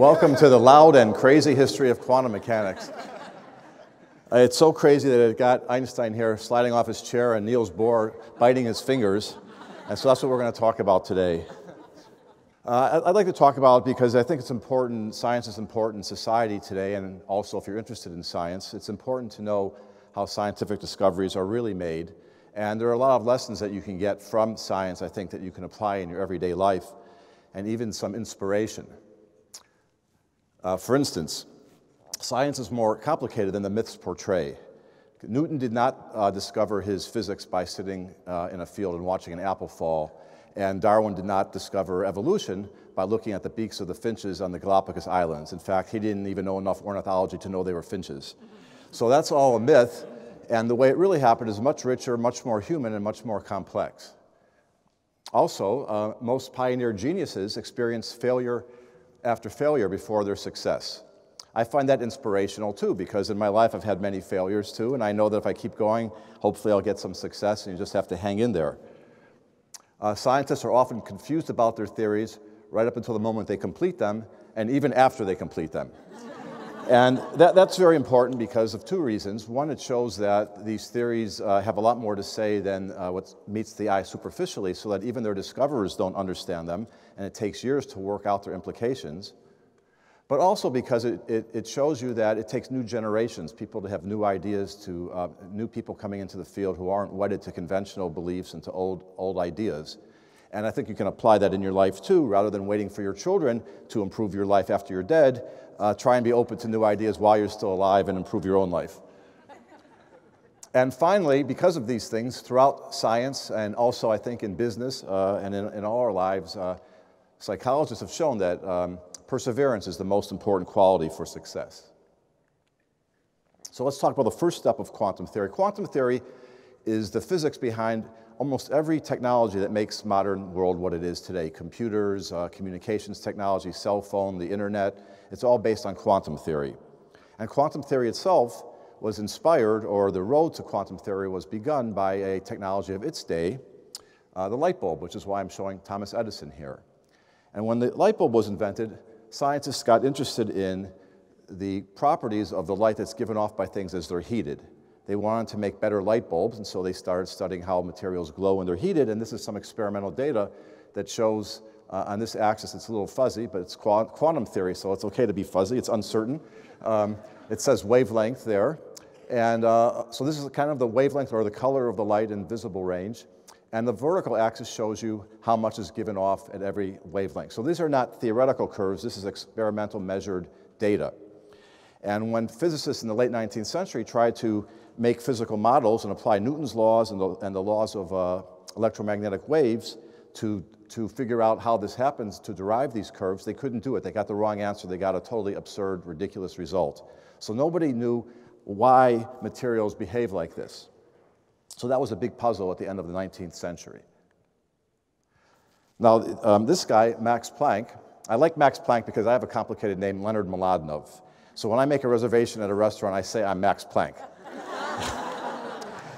Welcome to the loud and crazy history of quantum mechanics. It's so crazy that it got Einstein here sliding off his chair and Niels Bohr biting his fingers. And so that's what we're going to talk about today. Uh, I'd like to talk about because I think it's important, science is important in society today, and also if you're interested in science, it's important to know how scientific discoveries are really made. And there are a lot of lessons that you can get from science, I think, that you can apply in your everyday life, and even some inspiration. Uh, for instance, science is more complicated than the myths portray. Newton did not uh, discover his physics by sitting uh, in a field and watching an apple fall, and Darwin did not discover evolution by looking at the beaks of the finches on the Galapagos Islands. In fact, he didn't even know enough ornithology to know they were finches. So that's all a myth, and the way it really happened is much richer, much more human, and much more complex. Also, uh, most pioneer geniuses experience failure after failure before their success. I find that inspirational too, because in my life I've had many failures too, and I know that if I keep going, hopefully I'll get some success, and you just have to hang in there. Uh, scientists are often confused about their theories right up until the moment they complete them, and even after they complete them. And that, that's very important because of two reasons. One, it shows that these theories uh, have a lot more to say than uh, what meets the eye superficially, so that even their discoverers don't understand them, and it takes years to work out their implications but also because it, it, it, shows you that it takes new generations, people to have new ideas, to uh, new people coming into the field who aren't wedded to conventional beliefs and to old, old ideas. And I think you can apply that in your life too, rather than waiting for your children to improve your life after you're dead. Uh, try and be open to new ideas while you're still alive and improve your own life. And finally, because of these things, throughout science and also I think in business uh, and in, in, all our lives, uh, psychologists have shown that um, Perseverance is the most important quality for success. So let's talk about the first step of quantum theory. Quantum theory is the physics behind almost every technology that makes modern world what it is today. Computers, uh, communications technology, cell phone, the internet, it's all based on quantum theory. And quantum theory itself was inspired, or the road to quantum theory was begun by a technology of its day, uh, the light bulb, which is why I'm showing Thomas Edison here. And when the light bulb was invented, scientists got interested in the properties of the light that's given off by things as they're heated. They wanted to make better light bulbs, and so they started studying how materials glow when they're heated, and this is some experimental data that shows uh, on this axis, it's a little fuzzy, but it's quantum theory, so it's okay to be fuzzy, it's uncertain. Um, it says wavelength there, and uh, so this is kind of the wavelength or the color of the light in visible range. And the vertical axis shows you how much is given off at every wavelength. So these are not theoretical curves, this is experimental measured data. And when physicists in the late 19th century tried to make physical models and apply Newton's laws and the, and the laws of uh, electromagnetic waves to, to figure out how this happens to derive these curves, they couldn't do it. They got the wrong answer. They got a totally absurd, ridiculous result. So nobody knew why materials behave like this. So that was a big puzzle at the end of the 19th century. Now, um, this guy, Max Planck, I like Max Planck because I have a complicated name, Leonard Mlodinow. So when I make a reservation at a restaurant, I say I'm Max Planck.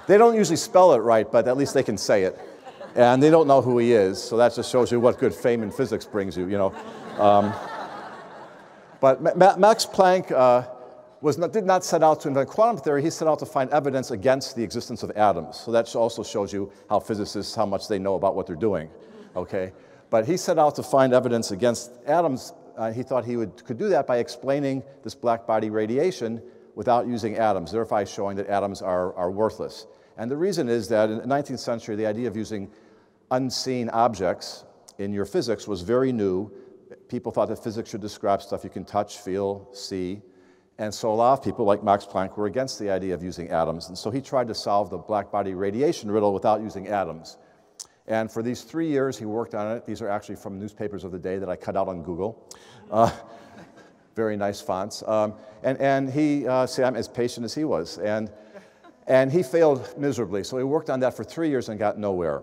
They don't usually spell it right, but at least they can say it. And they don't know who he is, so that just shows you what good fame in physics brings you, you know. Um, but Ma Max Planck uh, was not, did not set out to invent quantum theory, he set out to find evidence against the existence of atoms. So that also shows you how physicists, how much they know about what they're doing, okay? But he set out to find evidence against atoms. Uh, he thought he would, could do that by explaining this black body radiation without using atoms, thereby showing that atoms are, are worthless. And the reason is that in the 19th century, the idea of using unseen objects in your physics was very new. People thought that physics should describe stuff you can touch, feel, see. And so a lot of people, like Max Planck, were against the idea of using atoms. And so he tried to solve the black body radiation riddle without using atoms. And for these three years, he worked on it. These are actually from newspapers of the day that I cut out on Google. Uh, very nice fonts. Um, and, and he, uh, see, I'm as patient as he was. And, and he failed miserably. So he worked on that for three years and got nowhere.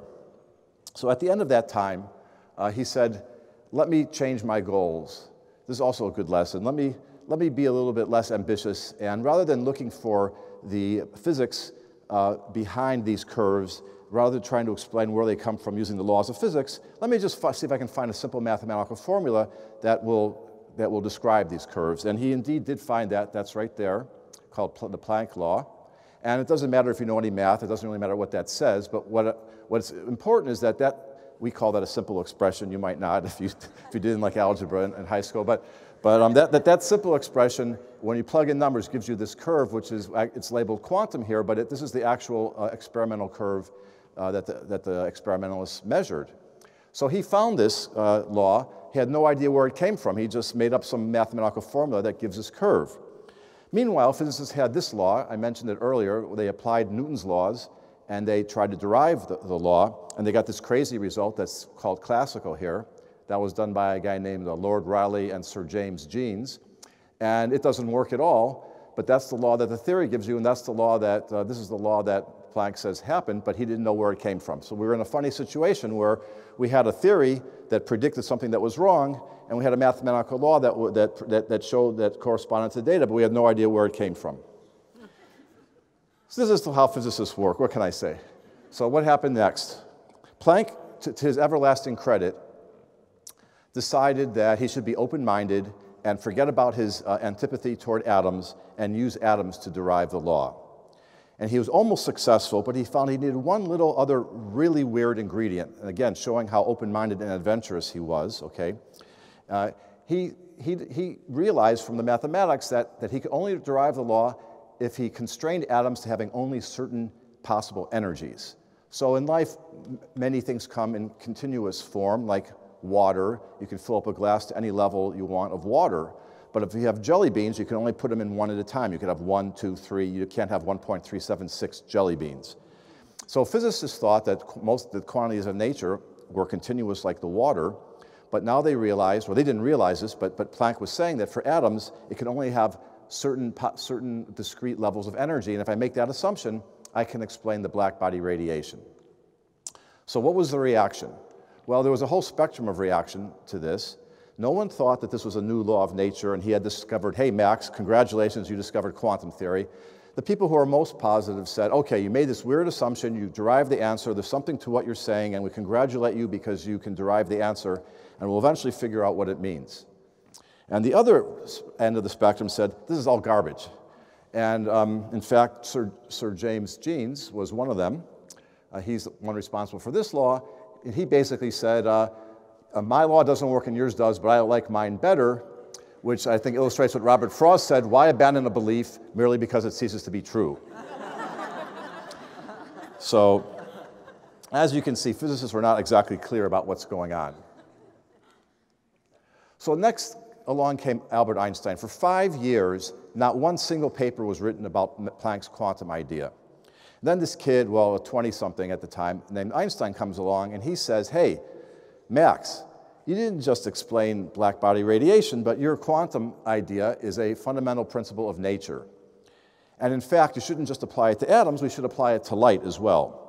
So at the end of that time, uh, he said, let me change my goals. This is also a good lesson. Let me, let me be a little bit less ambitious. And rather than looking for the physics uh, behind these curves, rather than trying to explain where they come from using the laws of physics, let me just see if I can find a simple mathematical formula that will that will describe these curves. And he indeed did find that. That's right there, called the Planck law. And it doesn't matter if you know any math, it doesn't really matter what that says, but what, what's important is that, that we call that a simple expression. You might not if you, if you didn't like algebra in, in high school, but, but um, that, that, that simple expression, when you plug in numbers, gives you this curve, which is, it's labeled quantum here, but it, this is the actual uh, experimental curve uh, that, the, that the experimentalists measured. So he found this uh, law. He had no idea where it came from. He just made up some mathematical formula that gives this curve. Meanwhile, physicists had this law. I mentioned it earlier. They applied Newton's laws and they tried to derive the, the law, and they got this crazy result that's called classical here. That was done by a guy named uh, Lord Rayleigh and Sir James Jeans. And it doesn't work at all, but that's the law that the theory gives you, and that's the law that, uh, this is the law that Planck says happened, but he didn't know where it came from. So we were in a funny situation where we had a theory that predicted something that was wrong, and we had a mathematical law that, that, that, that showed that corresponded to data, but we had no idea where it came from. So this is how physicists work. What can I say? So what happened next? Planck, to, to his everlasting credit, decided that he should be open-minded and forget about his uh, antipathy toward atoms and use atoms to derive the law. And he was almost successful, but he found he needed one little other really weird ingredient. And again, showing how open minded and adventurous he was, okay? Uh, he, he, he realized from the mathematics that, that he could only derive the law if he constrained atoms to having only certain possible energies. So in life, many things come in continuous form, like water. You can fill up a glass to any level you want of water. But if you have jelly beans, you can only put them in one at a time. You could have one, two, three. You can't have 1.376 jelly beans. So physicists thought that most of the quantities of nature were continuous like the water, but now they realized, well, they didn't realize this, but, but Planck was saying that for atoms, it can only have certain, certain discrete levels of energy. And if I make that assumption, I can explain the black body radiation. So what was the reaction? Well, there was a whole spectrum of reaction to this. No one thought that this was a new law of nature and he had discovered, hey, Max, congratulations, you discovered quantum theory. The people who are most positive said, okay, you made this weird assumption, you derived the answer, there's something to what you're saying, and we congratulate you because you can derive the answer, and we'll eventually figure out what it means. And the other end of the spectrum said, this is all garbage. And um, in fact, Sir, Sir, James Jeans was one of them. Uh, he's the one responsible for this law. And he basically said, uh, Uh, my law doesn't work and yours does, but I like mine better, which I think illustrates what Robert Frost said why abandon a belief merely because it ceases to be true? so, as you can see, physicists were not exactly clear about what's going on. So, next along came Albert Einstein. For five years, not one single paper was written about Planck's quantum idea. Then this kid, well, a 20 something at the time, named Einstein comes along and he says, Hey, Max, you didn't just explain black body radiation, but your quantum idea is a fundamental principle of nature. And in fact, you shouldn't just apply it to atoms, we should apply it to light as well.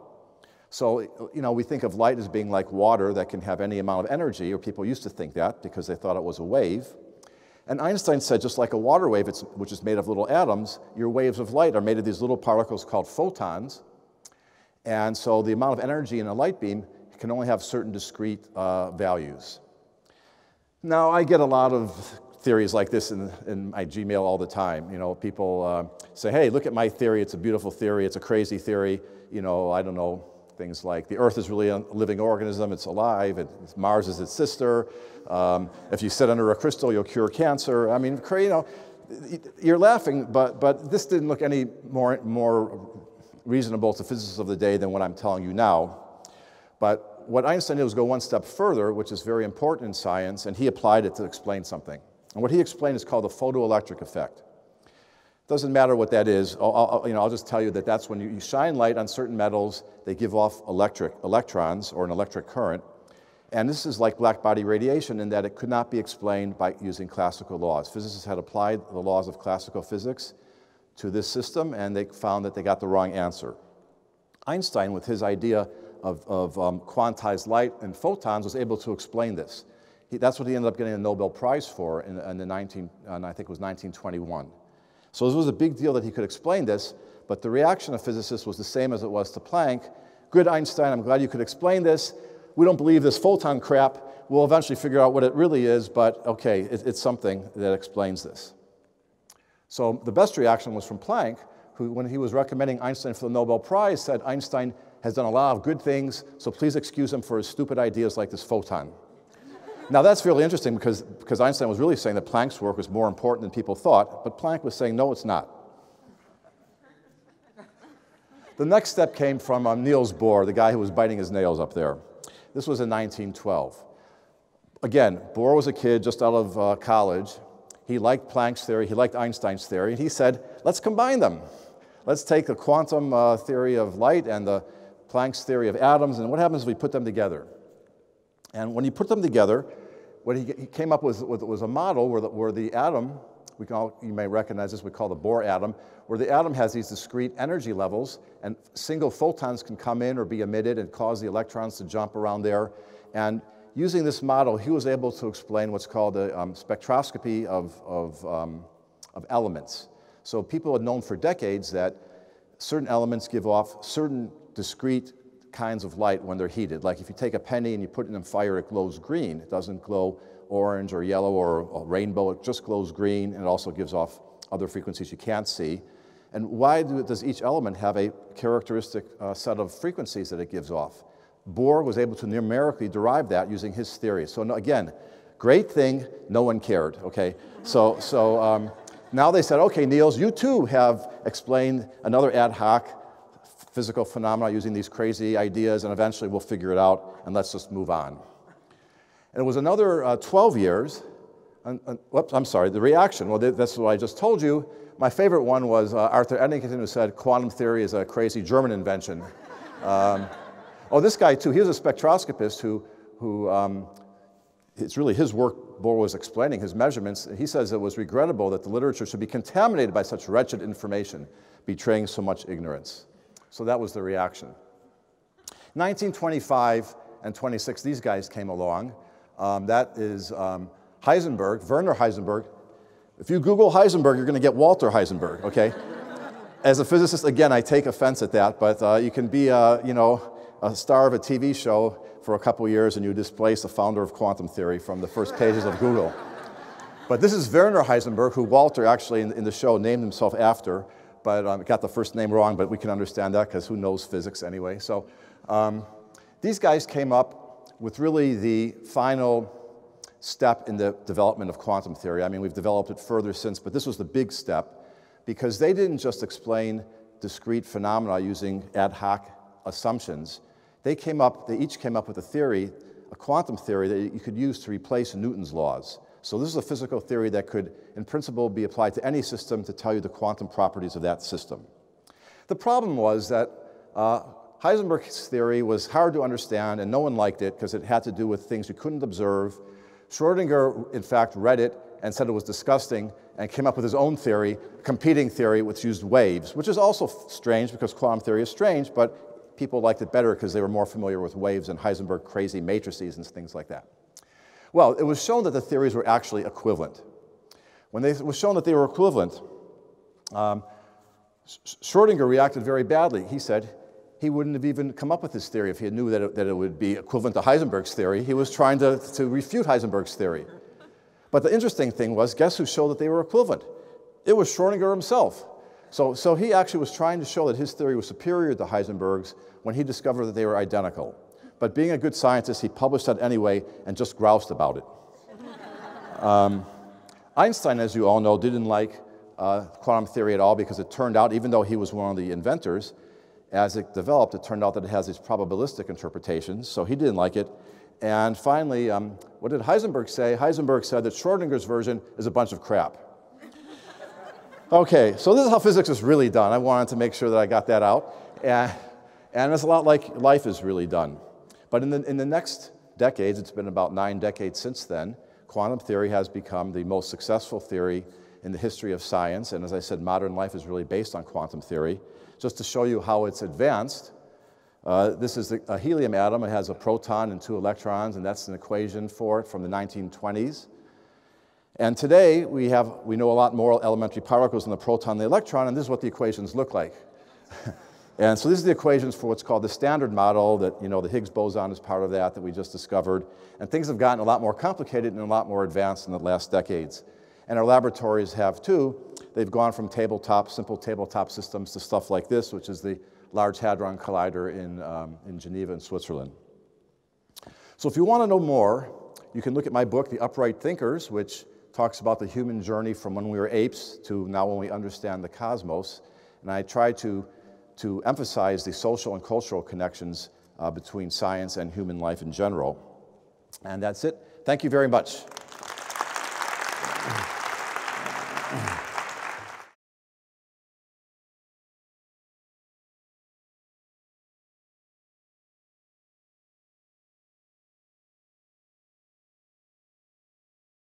So, you know, we think of light as being like water that can have any amount of energy, or people used to think that because they thought it was a wave. And Einstein said, just like a water wave, which is made of little atoms, your waves of light are made of these little particles called photons. And so the amount of energy in a light beam can only have certain discrete uh, values. Now, I get a lot of theories like this in, in my Gmail all the time. You know, people uh, say, hey, look at my theory, it's a beautiful theory, it's a crazy theory. You know, I don't know, things like the Earth is really a living organism, it's alive, it, Mars is its sister. Um, if you sit under a crystal, you'll cure cancer. I mean, you know, you're laughing, but, but this didn't look any more, more reasonable to physicists of the day than what I'm telling you now. But what Einstein did was go one step further, which is very important in science, and he applied it to explain something. And what he explained is called the photoelectric effect. Doesn't matter what that is. I'll, I'll, you know, I'll just tell you that that's when you, you shine light on certain metals, they give off electric electrons or an electric current. And this is like black body radiation in that it could not be explained by using classical laws. Physicists had applied the laws of classical physics to this system, and they found that they got the wrong answer. Einstein, with his idea of, of um, quantized light and photons was able to explain this. He, that's what he ended up getting a Nobel Prize for in, in the 19, uh, I think it was 1921. So this was a big deal that he could explain this, but the reaction of physicists was the same as it was to Planck. Good Einstein, I'm glad you could explain this, we don't believe this photon crap. We'll eventually figure out what it really is, but okay, it, it's something that explains this. So the best reaction was from Planck, who, when he was recommending Einstein for the Nobel Prize, said Einstein has done a lot of good things, so please excuse him for his stupid ideas like this photon. now that's really interesting because, because Einstein was really saying that Planck's work was more important than people thought, but Planck was saying, no, it's not. the next step came from um, Niels Bohr, the guy who was biting his nails up there. This was in 1912. Again, Bohr was a kid just out of uh, college. He liked Planck's theory, he liked Einstein's theory, and he said, let's combine them. Let's take the quantum uh, theory of light and the Planck's theory of atoms, and what happens if we put them together? And when he put them together, what he, he came up with, with, was a model where the, where the atom, we call, you may recognize this, we call the Bohr atom, where the atom has these discrete energy levels, and single photons can come in or be emitted and cause the electrons to jump around there. And using this model, he was able to explain what's called the um, spectroscopy of, of, um, of elements. So people had known for decades that certain elements give off certain discrete kinds of light when they're heated. Like if you take a penny and you put it in fire, it glows green. It doesn't glow orange or yellow or rainbow. It just glows green and it also gives off other frequencies you can't see. And why do, does each element have a characteristic uh, set of frequencies that it gives off? Bohr was able to numerically derive that using his theory. So no, again, great thing, no one cared, okay? So, so um, now they said, okay, Niels, you too have explained another ad hoc physical phenomena using these crazy ideas, and eventually we'll figure it out, and let's just move on. And it was another uh, 12 years. And, and, whoops, I'm sorry, the reaction. Well, that's what I just told you. My favorite one was uh, Arthur Eddington, who said quantum theory is a crazy German invention. Um, oh, this guy, too, he was a spectroscopist who, who um, it's really his work Bohr was explaining, his measurements. He says it was regrettable that the literature should be contaminated by such wretched information, betraying so much ignorance. So that was the reaction. 1925 and 26, these guys came along. Um, that is um, Heisenberg, Werner Heisenberg. If you Google Heisenberg, you're going to get Walter Heisenberg, okay? As a physicist, again, I take offense at that, but uh, you can be, a, you know, a star of a TV show for a couple years and you displace the founder of quantum theory from the first pages of Google. But this is Werner Heisenberg, who Walter actually in, in the show named himself after but um, got the first name wrong, but we can understand that because who knows physics anyway. So um, these guys came up with really the final step in the development of quantum theory. I mean, we've developed it further since, but this was the big step because they didn't just explain discrete phenomena using ad hoc assumptions. They came up, they each came up with a theory, a quantum theory that you could use to replace Newton's laws. So this is a physical theory that could, in principle, be applied to any system to tell you the quantum properties of that system. The problem was that uh, Heisenberg's theory was hard to understand and no one liked it because it had to do with things you couldn't observe. Schrodinger, in fact, read it and said it was disgusting and came up with his own theory, competing theory, which used waves, which is also strange because quantum theory is strange, but people liked it better because they were more familiar with waves and Heisenberg crazy matrices and things like that. Well, it was shown that the theories were actually equivalent. When they, it was shown that they were equivalent, um, Schrodinger reacted very badly. He said he wouldn't have even come up with this theory if he knew that it, that it would be equivalent to Heisenberg's theory. He was trying to, to refute Heisenberg's theory. But the interesting thing was, guess who showed that they were equivalent? It was Schrodinger himself. So, so he actually was trying to show that his theory was superior to Heisenberg's when he discovered that they were identical. But being a good scientist, he published that anyway and just groused about it. Um, Einstein, as you all know, didn't like uh, quantum theory at all because it turned out, even though he was one of the inventors, as it developed, it turned out that it has these probabilistic interpretations, so he didn't like it. And finally, um, what did Heisenberg say? Heisenberg said that Schrodinger's version is a bunch of crap. okay, so this is how physics is really done. I wanted to make sure that I got that out. And, and it's a lot like life is really done. But in the, in the next decades, it's been about nine decades since then, quantum theory has become the most successful theory in the history of science. And as I said, modern life is really based on quantum theory. Just to show you how it's advanced, uh, this is a helium atom. It has a proton and two electrons, and that's an equation for it from the 1920s. And today, we, have, we know a lot more elementary particles than the proton and the electron, and this is what the equations look like. And so these are the equations for what's called the standard model that, you know, the Higgs boson is part of that that we just discovered. And things have gotten a lot more complicated and a lot more advanced in the last decades. And our laboratories have too. They've gone from tabletop, simple tabletop systems to stuff like this, which is the Large Hadron Collider in, um, in Geneva in Switzerland. So if you want to know more, you can look at my book, The Upright Thinkers, which talks about the human journey from when we were apes to now when we understand the cosmos. And I try to, to emphasize the social and cultural connections uh, between science and human life in general. And that's it. Thank you very much.